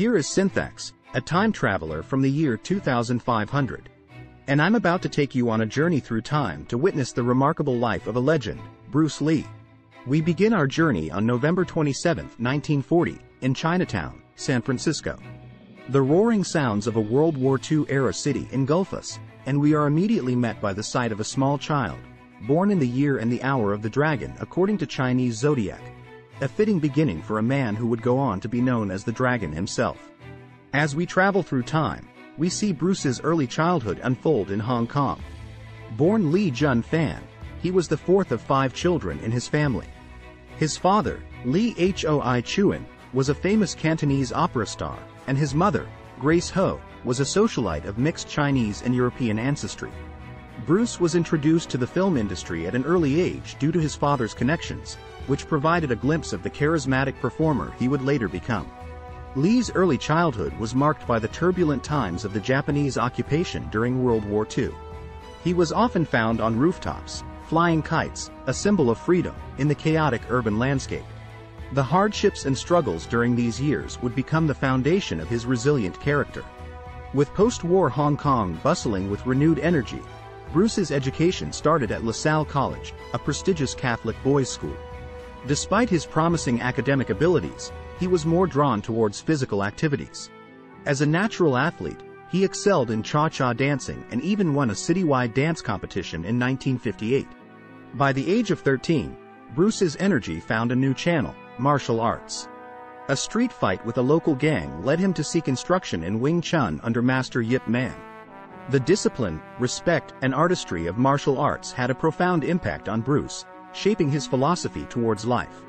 Here is Synthax, a time traveler from the year 2500. And I'm about to take you on a journey through time to witness the remarkable life of a legend, Bruce Lee. We begin our journey on November 27, 1940, in Chinatown, San Francisco. The roaring sounds of a World War II-era city engulf us, and we are immediately met by the sight of a small child, born in the year and the hour of the dragon according to Chinese zodiac. A fitting beginning for a man who would go on to be known as the dragon himself. As we travel through time, we see Bruce's early childhood unfold in Hong Kong. Born Lee Jun Fan, he was the fourth of five children in his family. His father, Lee Hoi Chuan, was a famous Cantonese opera star, and his mother, Grace Ho, was a socialite of mixed Chinese and European ancestry. Bruce was introduced to the film industry at an early age due to his father's connections, which provided a glimpse of the charismatic performer he would later become. Lee's early childhood was marked by the turbulent times of the Japanese occupation during World War II. He was often found on rooftops, flying kites, a symbol of freedom, in the chaotic urban landscape. The hardships and struggles during these years would become the foundation of his resilient character. With post-war Hong Kong bustling with renewed energy, Bruce's education started at LaSalle College, a prestigious Catholic boys' school. Despite his promising academic abilities, he was more drawn towards physical activities. As a natural athlete, he excelled in cha-cha dancing and even won a citywide dance competition in 1958. By the age of 13, Bruce's energy found a new channel, martial arts. A street fight with a local gang led him to seek instruction in Wing Chun under Master Yip Man. The discipline, respect, and artistry of martial arts had a profound impact on Bruce, shaping his philosophy towards life.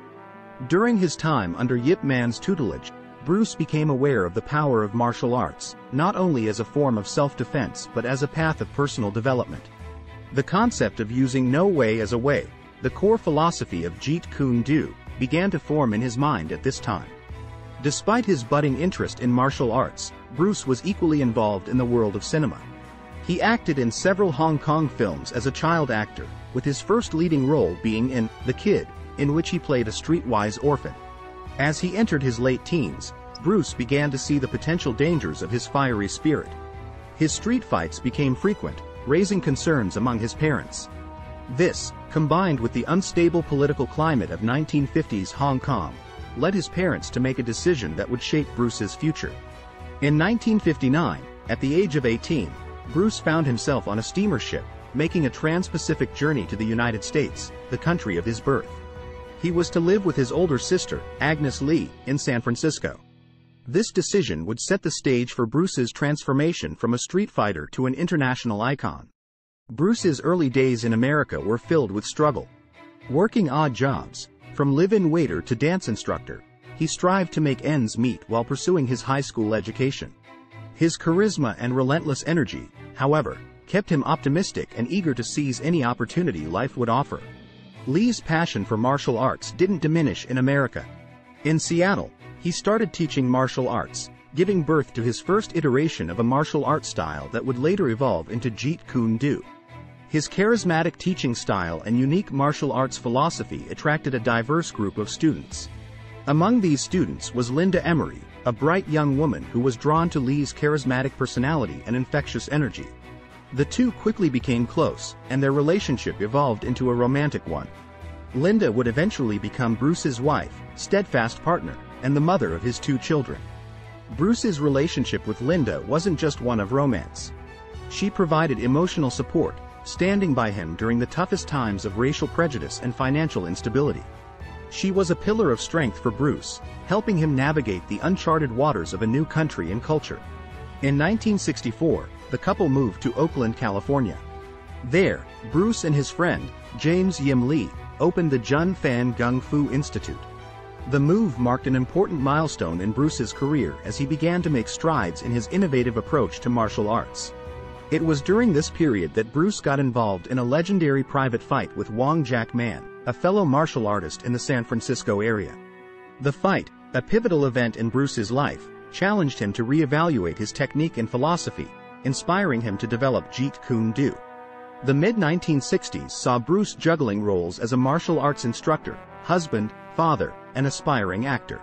During his time under Yip Man's tutelage, Bruce became aware of the power of martial arts, not only as a form of self-defense but as a path of personal development. The concept of using no way as a way, the core philosophy of Jeet Kune Do, began to form in his mind at this time. Despite his budding interest in martial arts, Bruce was equally involved in the world of cinema. He acted in several Hong Kong films as a child actor, with his first leading role being in The Kid, in which he played a streetwise orphan. As he entered his late teens, Bruce began to see the potential dangers of his fiery spirit. His street fights became frequent, raising concerns among his parents. This, combined with the unstable political climate of 1950s Hong Kong, led his parents to make a decision that would shape Bruce's future. In 1959, at the age of 18, Bruce found himself on a steamer ship, making a trans-Pacific journey to the United States, the country of his birth. He was to live with his older sister, Agnes Lee, in San Francisco. This decision would set the stage for Bruce's transformation from a street fighter to an international icon. Bruce's early days in America were filled with struggle. Working odd jobs, from live-in waiter to dance instructor, he strived to make ends meet while pursuing his high school education. His charisma and relentless energy, however, kept him optimistic and eager to seize any opportunity life would offer. Lee's passion for martial arts didn't diminish in America. In Seattle, he started teaching martial arts, giving birth to his first iteration of a martial art style that would later evolve into Jeet Kune Do. His charismatic teaching style and unique martial arts philosophy attracted a diverse group of students. Among these students was Linda Emery, a bright young woman who was drawn to Lee's charismatic personality and infectious energy. The two quickly became close, and their relationship evolved into a romantic one. Linda would eventually become Bruce's wife, steadfast partner, and the mother of his two children. Bruce's relationship with Linda wasn't just one of romance. She provided emotional support, standing by him during the toughest times of racial prejudice and financial instability. She was a pillar of strength for Bruce, helping him navigate the uncharted waters of a new country and culture. In 1964, the couple moved to Oakland, California. There, Bruce and his friend, James Yim Lee, opened the Jun Fan Gung Fu Institute. The move marked an important milestone in Bruce's career as he began to make strides in his innovative approach to martial arts. It was during this period that Bruce got involved in a legendary private fight with Wong Jack Man, a fellow martial artist in the San Francisco area. The fight, a pivotal event in Bruce's life, challenged him to reevaluate his technique and philosophy, inspiring him to develop Jeet Kune Do. The mid-1960s saw Bruce juggling roles as a martial arts instructor, husband, father, and aspiring actor.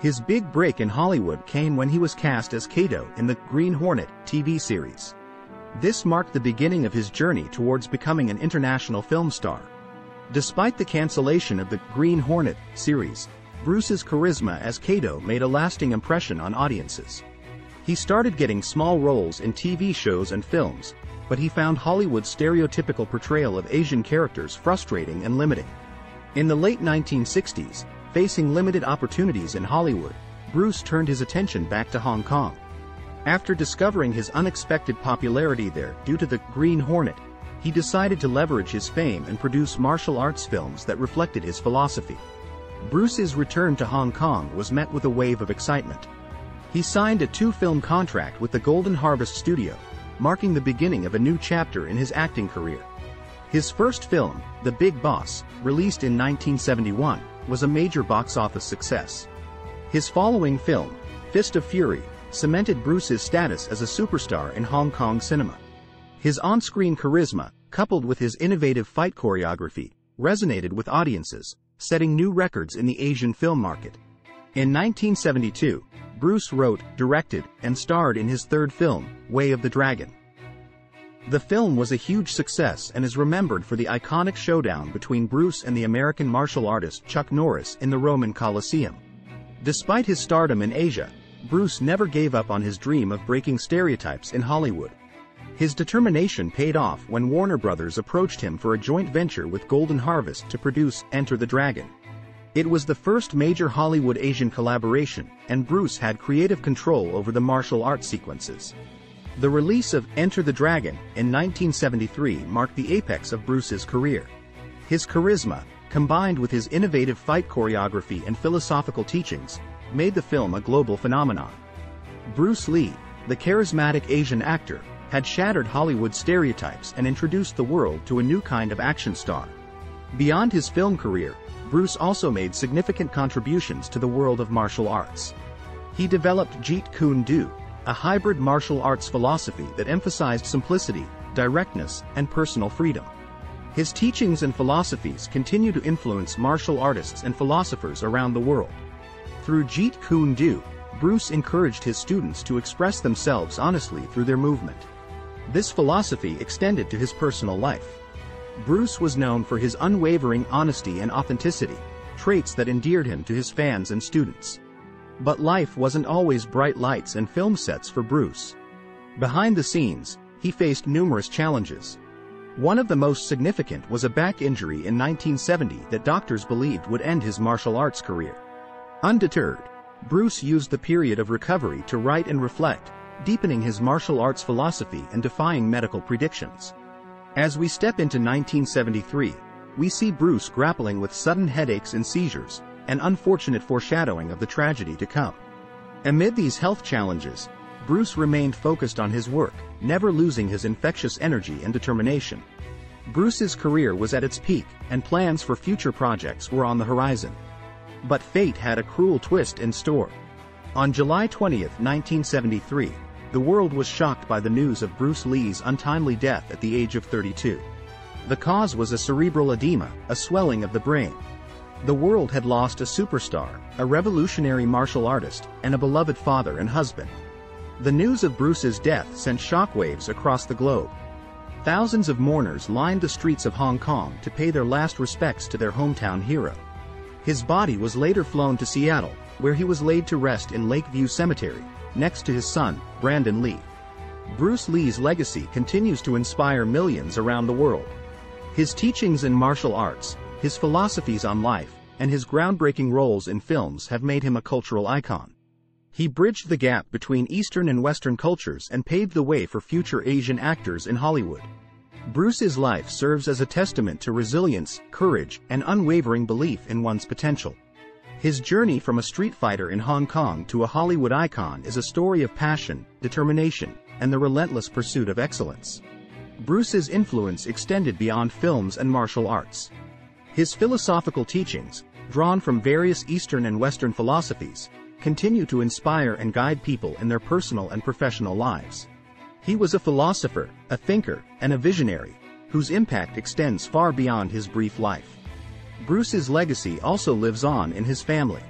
His big break in Hollywood came when he was cast as Kato in the Green Hornet TV series. This marked the beginning of his journey towards becoming an international film star. Despite the cancellation of the Green Hornet series, Bruce's charisma as Kato made a lasting impression on audiences. He started getting small roles in TV shows and films, but he found Hollywood's stereotypical portrayal of Asian characters frustrating and limiting. In the late 1960s, facing limited opportunities in Hollywood, Bruce turned his attention back to Hong Kong. After discovering his unexpected popularity there due to the Green Hornet, he decided to leverage his fame and produce martial arts films that reflected his philosophy. Bruce's return to Hong Kong was met with a wave of excitement. He signed a two-film contract with the Golden Harvest Studio, marking the beginning of a new chapter in his acting career. His first film, The Big Boss, released in 1971, was a major box office success. His following film, Fist of Fury, cemented Bruce's status as a superstar in Hong Kong cinema. His on-screen charisma, coupled with his innovative fight choreography, resonated with audiences, setting new records in the Asian film market. In 1972, Bruce wrote, directed, and starred in his third film, Way of the Dragon. The film was a huge success and is remembered for the iconic showdown between Bruce and the American martial artist Chuck Norris in the Roman Colosseum. Despite his stardom in Asia, Bruce never gave up on his dream of breaking stereotypes in Hollywood. His determination paid off when Warner Brothers approached him for a joint venture with Golden Harvest to produce Enter the Dragon. It was the first major Hollywood Asian collaboration, and Bruce had creative control over the martial arts sequences. The release of Enter the Dragon in 1973 marked the apex of Bruce's career. His charisma, combined with his innovative fight choreography and philosophical teachings, made the film a global phenomenon. Bruce Lee, the charismatic Asian actor, had shattered Hollywood stereotypes and introduced the world to a new kind of action star. Beyond his film career, Bruce also made significant contributions to the world of martial arts. He developed Jeet Kune Do, a hybrid martial arts philosophy that emphasized simplicity, directness, and personal freedom. His teachings and philosophies continue to influence martial artists and philosophers around the world. Through Jeet Kune Do, Bruce encouraged his students to express themselves honestly through their movement. This philosophy extended to his personal life. Bruce was known for his unwavering honesty and authenticity, traits that endeared him to his fans and students. But life wasn't always bright lights and film sets for Bruce. Behind the scenes, he faced numerous challenges. One of the most significant was a back injury in 1970 that doctors believed would end his martial arts career. Undeterred, Bruce used the period of recovery to write and reflect, deepening his martial arts philosophy and defying medical predictions. As we step into 1973, we see Bruce grappling with sudden headaches and seizures, an unfortunate foreshadowing of the tragedy to come. Amid these health challenges, Bruce remained focused on his work, never losing his infectious energy and determination. Bruce's career was at its peak, and plans for future projects were on the horizon. But fate had a cruel twist in store. On July 20, 1973, the world was shocked by the news of Bruce Lee's untimely death at the age of 32. The cause was a cerebral edema, a swelling of the brain. The world had lost a superstar, a revolutionary martial artist, and a beloved father and husband. The news of Bruce's death sent shockwaves across the globe. Thousands of mourners lined the streets of Hong Kong to pay their last respects to their hometown hero. His body was later flown to Seattle, where he was laid to rest in Lakeview Cemetery, next to his son, Brandon Lee. Bruce Lee's legacy continues to inspire millions around the world. His teachings in martial arts, his philosophies on life, and his groundbreaking roles in films have made him a cultural icon. He bridged the gap between Eastern and Western cultures and paved the way for future Asian actors in Hollywood. Bruce's life serves as a testament to resilience, courage, and unwavering belief in one's potential. His journey from a street fighter in Hong Kong to a Hollywood icon is a story of passion, determination, and the relentless pursuit of excellence. Bruce's influence extended beyond films and martial arts. His philosophical teachings, drawn from various Eastern and Western philosophies, continue to inspire and guide people in their personal and professional lives. He was a philosopher, a thinker, and a visionary, whose impact extends far beyond his brief life. Bruce's legacy also lives on in his family.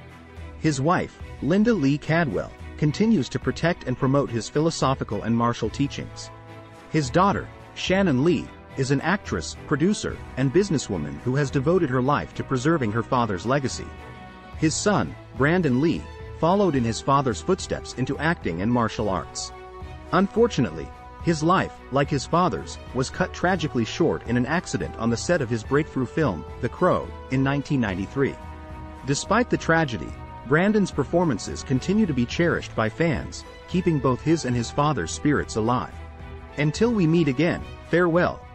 His wife, Linda Lee Cadwell, continues to protect and promote his philosophical and martial teachings. His daughter, Shannon Lee, is an actress, producer, and businesswoman who has devoted her life to preserving her father's legacy. His son, Brandon Lee, followed in his father's footsteps into acting and martial arts. Unfortunately, his life, like his father's, was cut tragically short in an accident on the set of his breakthrough film, The Crow, in 1993. Despite the tragedy, Brandon's performances continue to be cherished by fans, keeping both his and his father's spirits alive. Until we meet again, farewell,